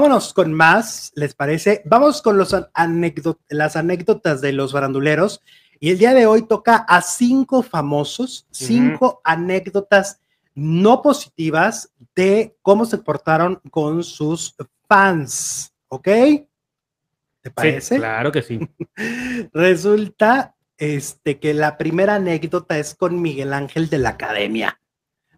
Vámonos con más, ¿les parece? Vamos con los las anécdotas de los baranduleros. Y el día de hoy toca a cinco famosos, cinco anécdotas no positivas de cómo se portaron con sus fans. ¿Ok? ¿Te parece? claro que sí. Resulta este, que la primera anécdota es con Miguel Ángel de la Academia.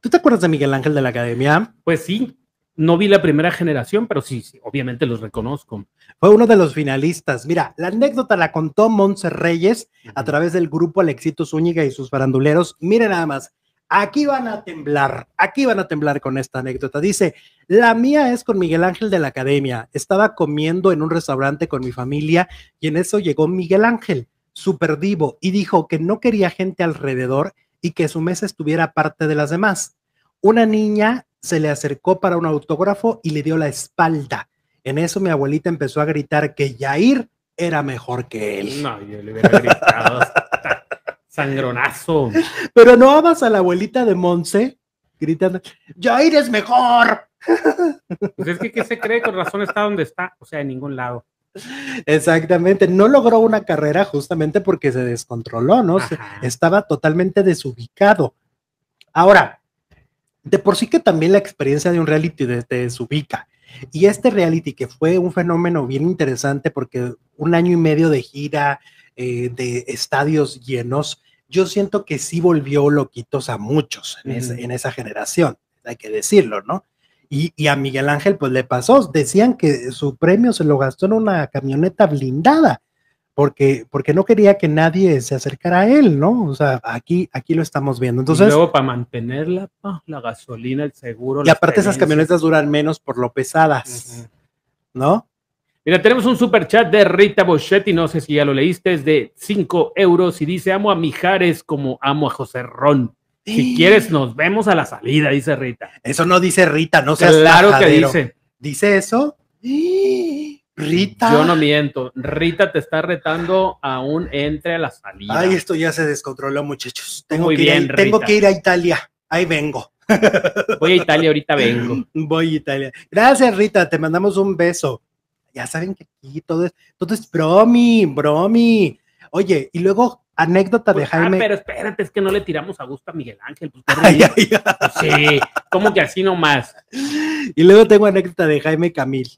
¿Tú te acuerdas de Miguel Ángel de la Academia? Pues sí, no vi la primera generación, pero sí, sí, obviamente los reconozco. Fue uno de los finalistas. Mira, la anécdota la contó Montse Reyes a través del grupo Alexito Zúñiga y sus faranduleros. Miren nada más, aquí van a temblar, aquí van a temblar con esta anécdota. Dice, la mía es con Miguel Ángel de la Academia. Estaba comiendo en un restaurante con mi familia y en eso llegó Miguel Ángel, súper divo, y dijo que no quería gente alrededor y que su mesa estuviera parte de las demás. Una niña se le acercó para un autógrafo y le dio la espalda. En eso mi abuelita empezó a gritar que Yair era mejor que él. No, yo le hubiera gritado sangronazo. Pero no amas a la abuelita de Monse gritando, Yair es mejor. Pues es que ¿qué se cree? Con razón está donde está, o sea, en ningún lado. Exactamente, no logró una carrera justamente porque se descontroló, ¿no? estaba totalmente desubicado. Ahora, de por sí que también la experiencia de un reality te desubica. Y este reality que fue un fenómeno bien interesante porque un año y medio de gira, eh, de estadios llenos, yo siento que sí volvió loquitos a muchos en, en esa generación, hay que decirlo, ¿no? Y, y, a Miguel Ángel pues le pasó, decían que su premio se lo gastó en una camioneta blindada porque, porque no quería que nadie se acercara a él, ¿no? O sea, aquí, aquí lo estamos viendo. Entonces, y luego para mantenerla, la gasolina, el seguro. Y aparte esas camionetas duran menos por lo pesadas, ¿no? Mira, tenemos un super chat de Rita Boschetti, no sé si ya lo leíste, es de 5 euros y dice, amo a Mijares como amo a José Ron. Si quieres, nos vemos a la salida, dice Rita. Eso no dice Rita, no seas Claro que dice. ¿Dice eso? Rita. Yo no miento. Rita te está retando a un entre a la salida. Ay, esto ya se descontroló, muchachos. Tengo, que, ir a, tengo que ir a Italia. Ahí vengo. Voy a Italia, ahorita vengo. Voy a Italia. Gracias, Rita. Te mandamos un beso. Ya saben que aquí todo es, todo es bromi, bromi. Oye, y luego anécdota de pues, ah, Jaime. Ah, pero espérate, es que no le tiramos a gusto a Miguel Ángel. Pues, pues sí, como que así nomás. Y luego tengo anécdota de Jaime Camil.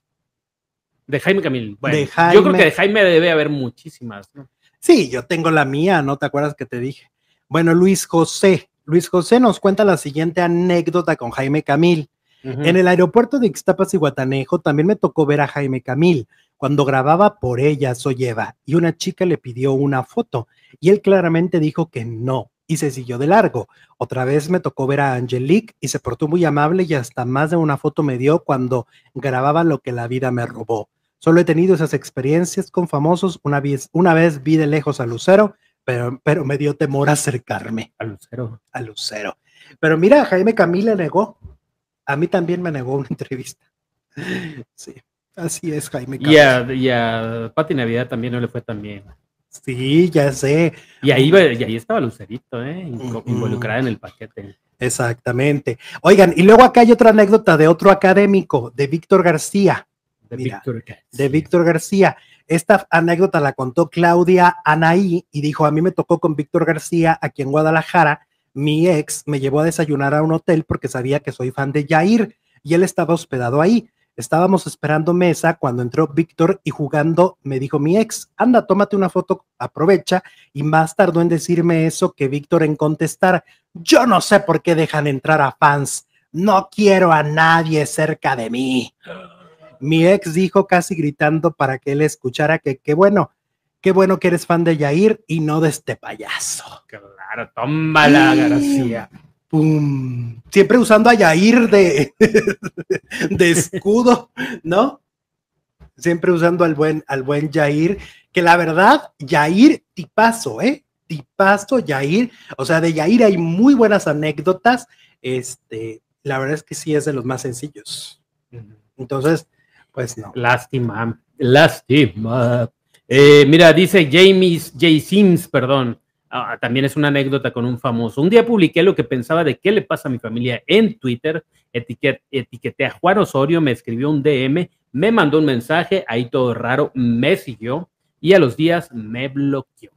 De Jaime Camil. Bueno, yo creo que de Jaime debe haber muchísimas, ¿no? Sí, yo tengo la mía, ¿no te acuerdas que te dije? Bueno, Luis José. Luis José nos cuenta la siguiente anécdota con Jaime Camil. En el aeropuerto de Ixtapas y Guatanejo también me tocó ver a Jaime Camil cuando grababa por ella Soy Eva y una chica le pidió una foto y él claramente dijo que no y se siguió de largo. Otra vez me tocó ver a Angelique y se portó muy amable y hasta más de una foto me dio cuando grababa lo que la vida me robó. Solo he tenido esas experiencias con famosos. Una vez, una vez vi de lejos a Lucero, pero, pero me dio temor acercarme. A Lucero. A Lucero. Pero mira, Jaime Camila negó. A mí también me negó una entrevista. Sí, así es, Jaime Camila. Y a, Pati Navidad también no le fue tan bien. Sí, ya sé. Y ahí, y ahí estaba Lucerito, ¿eh? involucrada en el paquete. Exactamente. Oigan, y luego acá hay otra anécdota de otro académico, de Víctor García de Víctor García. De Víctor García. Esta anécdota la contó Claudia Anaí y dijo, a mí me tocó con Víctor García aquí en Guadalajara. Mi ex me llevó a desayunar a un hotel porque sabía que soy fan de Jair y él estaba hospedado ahí. Estábamos esperando mesa cuando entró Víctor y jugando me dijo mi ex, anda, tómate una foto, aprovecha. Y más tardó en decirme eso que Víctor en contestar, yo no sé por qué dejan entrar a fans, no quiero a nadie cerca de mí. Mi ex dijo casi gritando para que él escuchara que qué bueno, qué bueno que eres fan de Yair y no de este payaso. Claro, tómala, García. Pum. Siempre usando a Yair de, de escudo, ¿no? Siempre usando al buen, al buen Yair, que la verdad, Yair, tipazo, ¿eh? Tipazo, Yair. O sea, de Yair hay muy buenas anécdotas. Este, la verdad es que sí es de los más sencillos. Entonces, pues no. Lástima, lástima. Eh, mira, dice James, J. Sims, perdón. Ah, también es una anécdota con un famoso. Un día publiqué lo que pensaba de qué le pasa a mi familia en Twitter. etiqueté a Juan Osorio, me escribió un DM me mandó un mensaje, ahí todo raro, me siguió y a los días me bloqueó.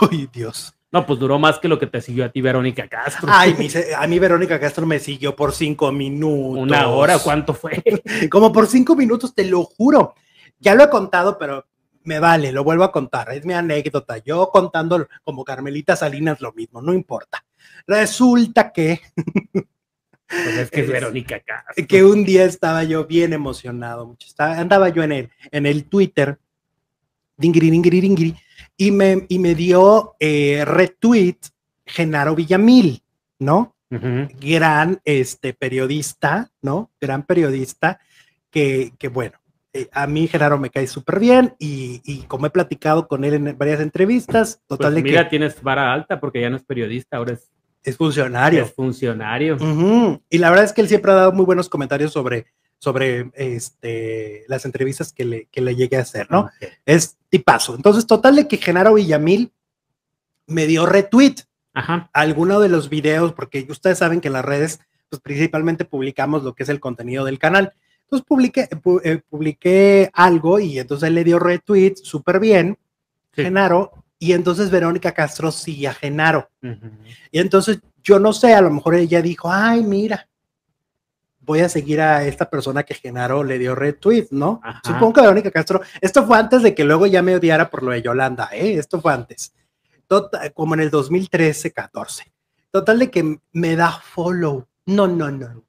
Ay, Dios. No, pues duró más que lo que te siguió a ti, Verónica Castro. Ay, a mí Verónica Castro me siguió por cinco minutos. ¿Una hora? ¿Cuánto fue? Como por cinco minutos, te lo juro. Ya lo he contado, pero me vale, lo vuelvo a contar. Es mi anécdota. Yo contando como Carmelita Salinas lo mismo, no importa. Resulta que. Pues es que es Verónica Castro. Que un día estaba yo bien emocionado. Mucho. andaba yo en el, en el Twitter. Dingiri, dingiri, dingiri y me, y me dio eh, retweet Genaro Villamil, ¿no? Gran este, periodista, ¿no? Gran periodista que, que bueno, eh, a mí Genaro me cae súper bien y, y, como he platicado con él en varias entrevistas, total pues mira, tienes vara alta porque ya no es periodista, ahora es... Es funcionario. Es funcionario. Y la verdad es que él siempre ha dado muy buenos comentarios sobre, sobre este, las entrevistas que le, que le llegué a hacer, ¿no? Es tipazo. Entonces, total de que Genaro Villamil me dio retweet a alguno de los videos, porque ustedes saben que en las redes, pues principalmente publicamos lo que es el contenido del canal. Entonces publiqué, eh, publiqué algo y entonces él le dio retweet súper bien, Genaro, y entonces Verónica Castro sí a Genaro. Y entonces yo no sé, a lo mejor ella dijo, ay, mira, voy a seguir a esta persona que Genaro le dio retweet, ¿no? Supongo que Verónica Castro, esto fue antes de que luego ya me odiara por lo de Yolanda, ¿eh? Esto fue antes, como en el 2013, 14. Total de que me da follow. No, no, no.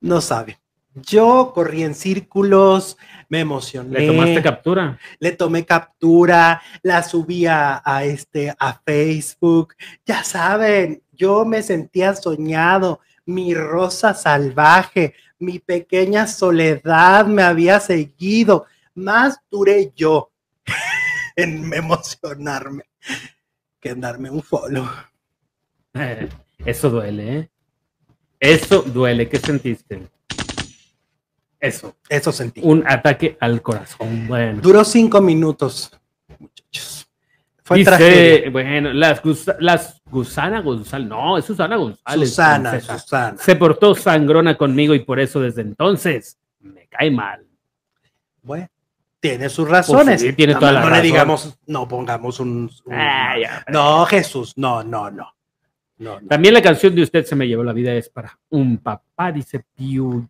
No sabe. Yo corrí en círculos, me emocioné. ¿Le tomaste captura? Le tomé captura, la subí a, a, este, a Facebook. Ya saben, yo me sentía soñado mi rosa salvaje, mi pequeña soledad me había seguido. Más duré yo en emocionarme que en darme un follow. Eso duele, ¿eh? Eso duele. ¿Qué sentiste? Eso. Eso sentí. Un ataque al corazón. Bueno. Duró cinco minutos, muchachos. Dice, bueno, las, las Gusana González, no, es Susana González. Susana, Susana. Se portó sangrona conmigo y por eso desde entonces me cae mal. Bueno, tiene sus razones. Pues tiene todas las No le digamos, no pongamos un. Ah, no, Jesús, no, no, no. También la canción de usted se me llevó la vida es para un papá, dice Piu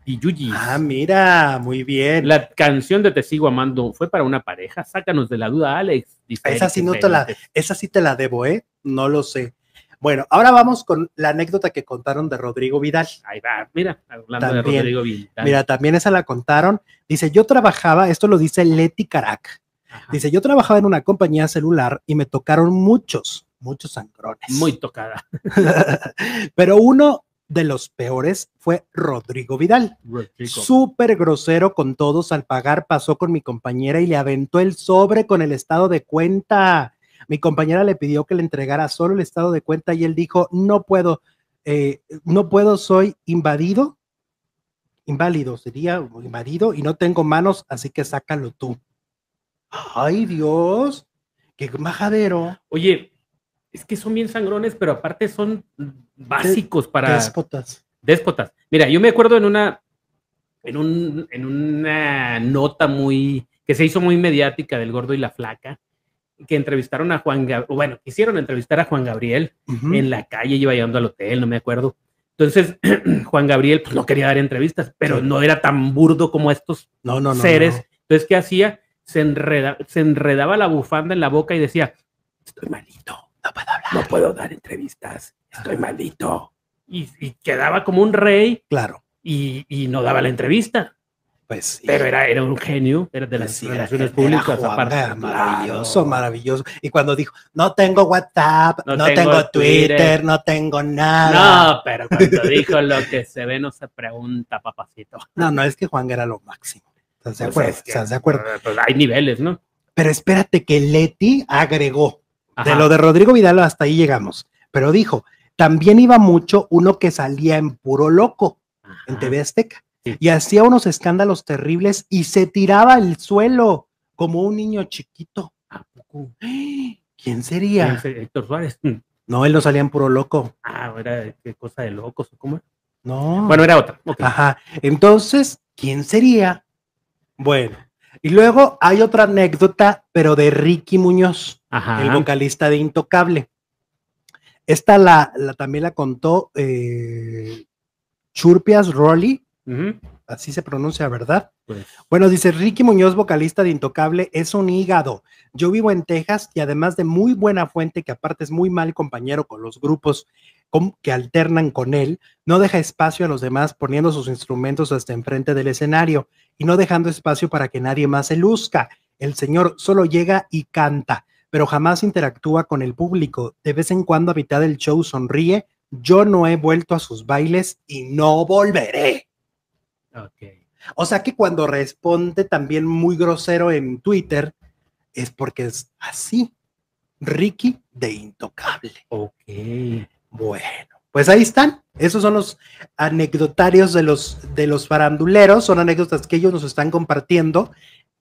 Ah, mira, muy bien. La canción de Te sigo amando fue para una pareja. Sácanos de la duda, Alex. Esa sí, no te la, esa sí te la debo, ¿eh? No lo sé. Bueno, ahora vamos con la anécdota que contaron de Rodrigo Vidal. Ahí va, mira, hablando de Rodrigo Vidal. Mira, también esa la contaron. Dice, yo trabajaba, esto lo dice Leti Carac. Dice, yo trabajaba en una compañía celular y me tocaron muchos, muchos sangrones. Muy tocada. Pero uno de los peores fue Rodrigo Vidal. Súper grosero con todos al pagar, pasó con mi compañera y le aventó el sobre con el estado de cuenta. Mi compañera le pidió que le entregara solo el estado de cuenta y él dijo, no puedo, eh, no puedo, soy invadido, inválido, sería invadido y no tengo manos, así que sácalo tú. Ay Dios, qué majadero. Oye, es que son bien sangrones, pero aparte son básicos para... Déspotas. Déspotas. Mira, yo me acuerdo en una, en, un, en una nota muy, que se hizo muy mediática del gordo y la flaca, que entrevistaron a Juan Gabriel, bueno, quisieron entrevistar a Juan Gabriel en la calle, iba llegando al hotel, no me acuerdo. Entonces, Juan Gabriel pues, no quería dar entrevistas, pero no era tan burdo como estos no, no, seres. Entonces, ¿qué hacía? Se, enreda, se enredaba la bufanda en la boca y decía, estoy malito, no puedo hablar. No puedo dar entrevistas, estoy malito. Y, quedaba como un rey. Claro. Y, y no daba la entrevista. Pues Pero era, era un genio, era de las pues relaciones públicas. maravilloso, maravilloso. Y cuando dijo, no tengo WhatsApp, no, tengo, Twitter, no tengo nada. No, pero cuando dijo lo que se ve no se pregunta, papacito. No, no, es que Juan era lo máximo. ¿Estás de pues acuerdo? ¿Estás de acuerdo? Pues hay niveles, ¿no? Pero espérate que Leti agregó. De lo de Rodrigo Vidal hasta ahí llegamos. Pero dijo, también iba mucho uno que salía en puro loco en TV Azteca y hacía unos escándalos terribles y se tiraba al suelo como un niño chiquito. ¿Quién sería? Héctor Suárez. No, él no salía en puro loco. Ah, era qué cosa de locos, ¿cómo? No. Bueno, era otra. Ajá. Entonces, ¿quién sería? Bueno, y luego hay otra anécdota, pero de Ricky Muñoz, el vocalista de Intocable. Esta la, también la contó eh, Churpias Rolly, así se pronuncia, ¿verdad? Pues. Bueno, dice Ricky Muñoz, vocalista de Intocable, es un hígado. Yo vivo en Texas y además de muy buena fuente, que aparte es muy mal compañero con los grupos que alternan con él, no deja espacio a los demás poniendo sus instrumentos hasta enfrente del escenario y no dejando espacio para que nadie más se luzca. El señor solo llega y canta, pero jamás interactúa con el público. De vez en cuando a mitad del show sonríe. Yo no he vuelto a sus bailes y no volveré. O sea que cuando responde también muy grosero en Twitter, es porque es así. Ricky de Intocable. Ok. Bueno, pues ahí están. Esos son los anecdotarios de los, de los faranduleros, son anécdotas que ellos nos están compartiendo